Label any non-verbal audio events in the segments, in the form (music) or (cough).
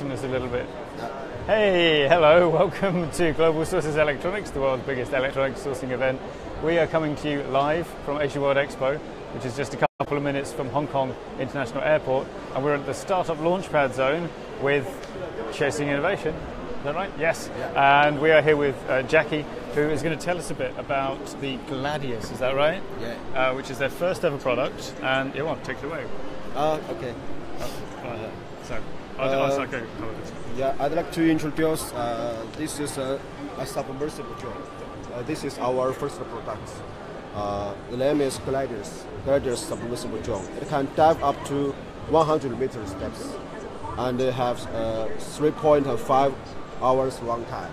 introduction us a little bit. Hey, hello, (laughs) welcome to Global Sources Electronics, the world's biggest electronics sourcing event. We are coming to you live from Asia World Expo, which is just a couple of minutes from Hong Kong International Airport, and we're at the Startup Launchpad Zone with Chasing Innovation. Is that right? Yes. Yeah. And we are here with uh, Jackie, who is going to tell us a bit about the Gladius. Is that right? Yeah. Uh, which is their first ever product, and yeah, well, take it away. Uh, okay. Right. So, Start going. Yeah, I'd like to introduce. Uh, this is a, a submersible drone. Uh, this is our first product. Uh, the name is Gladius. Gladius submersible drone. It can dive up to 100 meters depth, and it has uh, 3.5 hours runtime.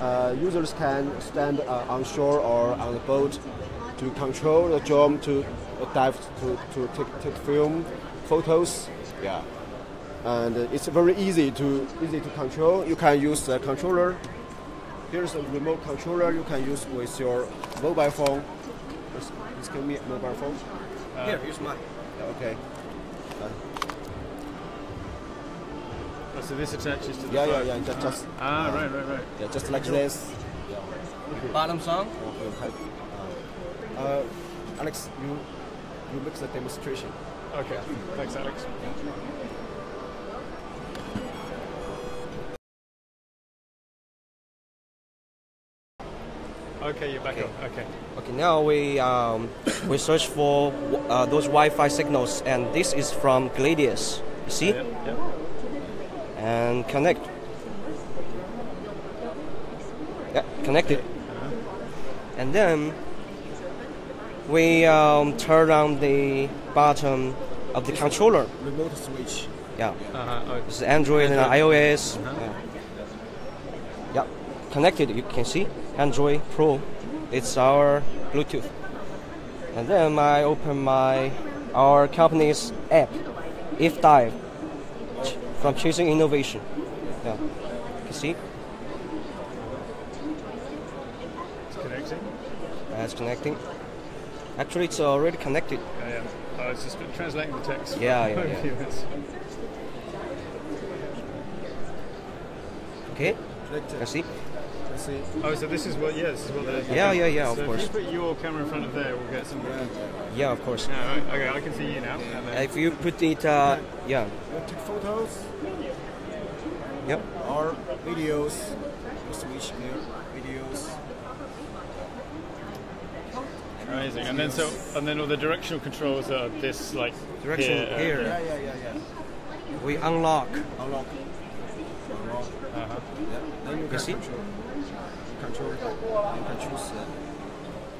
Uh, users can stand uh, on shore or on the boat to control the drone to uh, dive to, to take, take film, photos. Yeah and uh, it's very easy to easy to control. You can use the controller. Here's a remote controller you can use with your mobile phone. This, this can be a mobile phone. Here, here's mine. Okay. Uh, Oh, so this attaches to the yeah, yeah, phone. yeah. Just, just Ah, right, right, right. yeah, just like this. Bottom song. Uh, uh, Alex, you you make the demonstration. Okay, thanks, Alex. Okay, you're back Okay. up. Okay. Okay, now we um, (coughs) we search for uh, those Wi-Fi signals, and this is from Gladius. You see, Yep, yep. and connect. Yeah, connected. And then we um, turn on the bottom of the controller. Remote switch. Yeah, Uh-huh. Oh, this is Android and iOS. Uh-huh. Yeah. yeah, connected. You can see Android Pro. It's our Bluetooth. And then I open my our company's app, If Dive, ch- from Chasing Innovation. Yeah, you see, it's connecting. Uh, that's connecting. Actually, it's already connected. Yeah, yeah. Oh, it's just been translating the text. Yeah, yeah, (laughs) yeah. viewers. Okay, Let's you see. let's. Oh, so this is what? Yeah, this is what. The, Yeah, yeah, yeah, of so course. If you put your camera in front of there, we'll get some. Yeah. Yeah, of course. Yeah, right. Okay, I can see you now. And If you put it, uh, yeah, You take photos yep. or videos. Switch here. Videos. Amazing. And then so, and then all the directional controls are this like Directional here. here. Yeah, yeah, yeah, yeah. We unlock. Unlock. Unlock. Uh-huh. Then you can see? control. You can choose. Uh,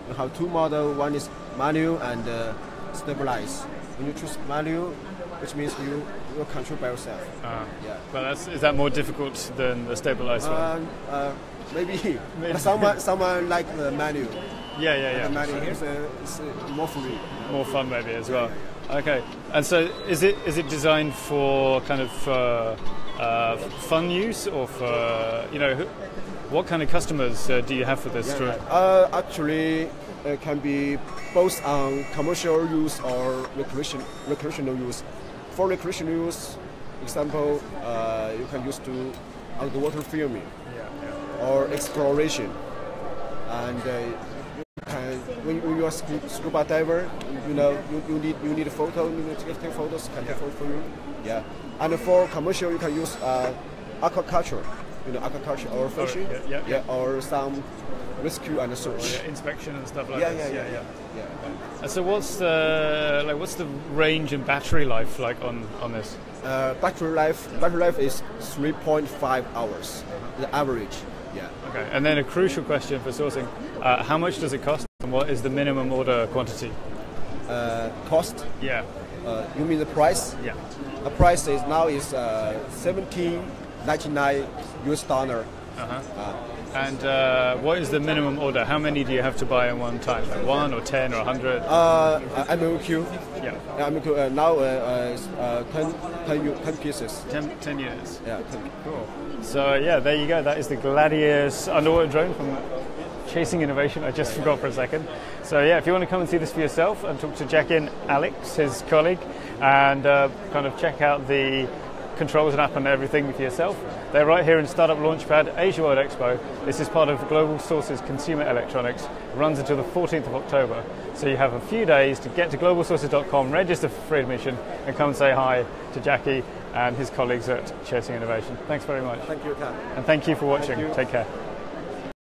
you have two model. One is manual and uh, stabilize. When you choose manual, which means you you control by yourself. Uh, Yeah. but that's is that more difficult than the stabilized one? Um, uh, maybe. (laughs) Maybe. Someone someone like the manual. Yeah, yeah, yeah. manual is, uh, is uh, more free. More fun maybe as well. Okay. And so is it is it designed for kind of uh, uh, fun use or for you know who, what kind of customers uh, do you have for this Yeah? Uh, actually, it can be both on commercial use or recreation, recreational use. For recreational use, example, uh, you can use to underwater filming or exploration. And uh, when, when you are scu- scuba diver, you know you, you need you need a photo, you need to take photos, can take photo for you. Yeah. And for commercial, you can use uh, aquaculture, you know aquaculture or fishing, Oh, yeah, yeah, or some rescue and search. Yeah, inspection and stuff like Yeah, this. yeah, yeah, yeah. yeah. And so what's the like what's the range and battery life like on on this? Uh, battery life, battery life is 3.5 hours, the average. Yeah. Okay. And then a crucial question for sourcing: uh, How much does it cost, and what is the minimum order quantity? Uh, cost? Yeah. Uh, you mean the price? Yeah. The price is now is uh, 17.99 US dollar. Uh-huh. Uh, And uh, what is the minimum order? How many do you have to buy in one time? Like one or ten or a hundred? uh, MOQ. yeah. Yeah, MOQ. Uh, now uh, uh, uh, 10, 10, u- 10 pieces. Ten, ten units. Yeah. 10. Cool. So yeah, there you go. That is the Gladius underwater drone from Chasing Innovation. I just (laughs) forgot for a second. So yeah, if you want to come and see this for yourself and talk to Jack and Alex, his colleague, and uh, kind of check out the controls an app and everything for yourself. They're right here in Startup Launchpad, Asia World Expo. This is part of Global Sources Consumer Electronics. It runs until the 14th of October. So you have a few days to get to globalsources.com, register for free admission, and come and say hi to Jackie and his colleagues at Chasing Innovation. Thanks very much. Thank you, Kat. And thank you for watching. you. Take care.